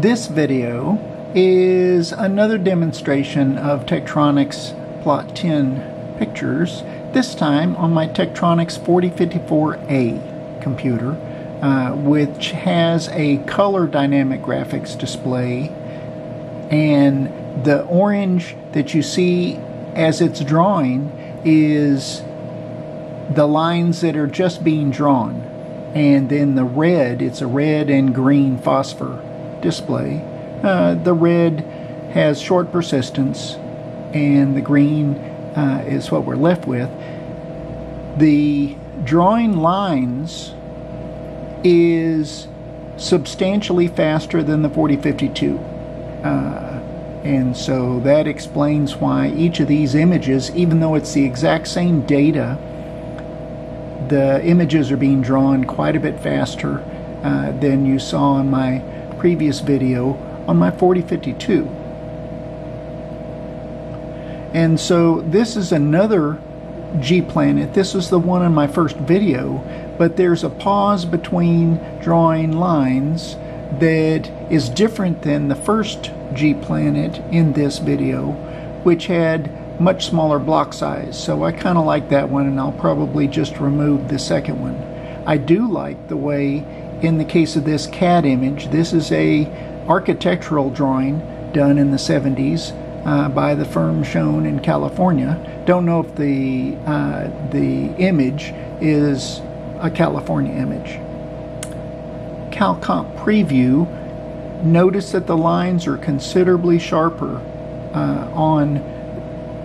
This video is another demonstration of Tektronix Plot 10 pictures, this time on my Tektronix 4054A computer, uh, which has a color dynamic graphics display and the orange that you see as it's drawing is the lines that are just being drawn. And then the red it's a red and green phosphor display. Uh, the red has short persistence and the green uh, is what we're left with. The drawing lines is substantially faster than the 4052 uh, and so that explains why each of these images, even though it's the exact same data, the images are being drawn quite a bit faster uh, than you saw in my previous video on my 4052. And so this is another G planet. This is the one in my first video, but there's a pause between drawing lines that is different than the first G planet in this video, which had much smaller block size. So I kind of like that one and I'll probably just remove the second one. I do like the way in the case of this CAD image, this is a architectural drawing done in the 70s uh, by the firm shown in California. Don't know if the uh, the image is a California image. CalComp preview notice that the lines are considerably sharper uh, on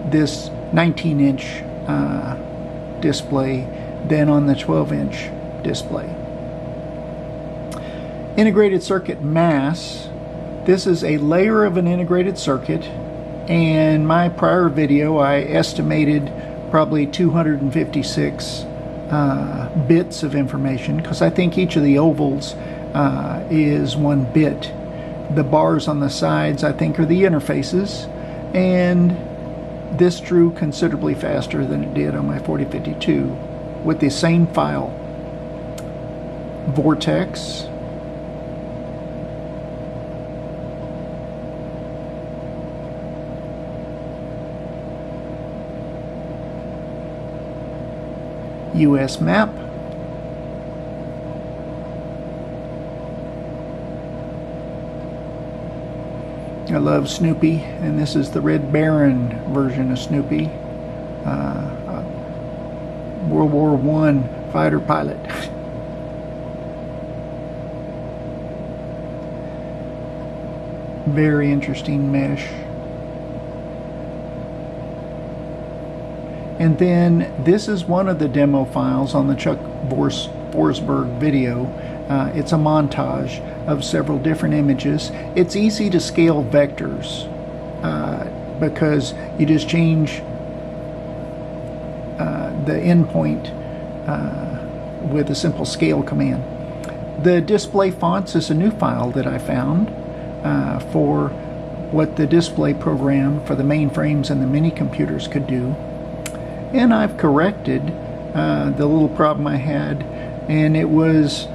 this 19 inch uh, display than on the 12 inch display. Integrated circuit mass. This is a layer of an integrated circuit and my prior video I estimated probably 256 uh, bits of information because I think each of the ovals uh, is one bit the bars on the sides, I think, are the interfaces, and this drew considerably faster than it did on my 4052 with the same file. Vortex. US map. I love Snoopy, and this is the Red Baron version of Snoopy. Uh, uh, World War One fighter pilot. Very interesting mesh. And then this is one of the demo files on the Chuck Forsberg video. Uh, it's a montage of several different images. It's easy to scale vectors uh, because you just change uh, the endpoint uh, with a simple scale command. The display fonts is a new file that I found uh, for what the display program for the mainframes and the mini computers could do. And I've corrected uh, the little problem I had, and it was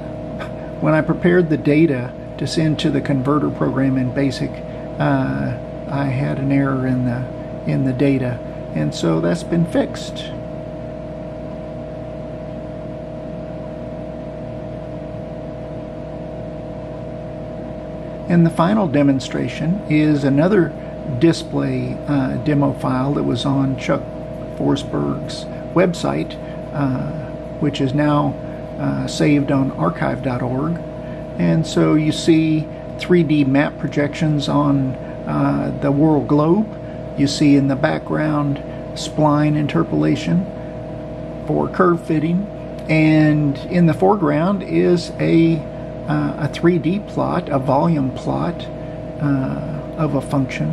when I prepared the data to send to the converter program in BASIC, uh, I had an error in the in the data, and so that's been fixed. And the final demonstration is another display uh, demo file that was on Chuck Forsberg's website, uh, which is now uh, saved on archive.org. And so you see 3D map projections on uh, the world globe. You see in the background spline interpolation for curve fitting. And in the foreground is a, uh, a 3D plot, a volume plot uh, of a function.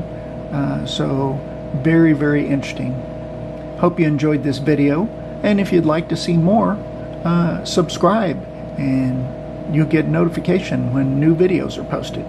Uh, so very, very interesting. Hope you enjoyed this video. And if you'd like to see more, uh, subscribe and you'll get notification when new videos are posted.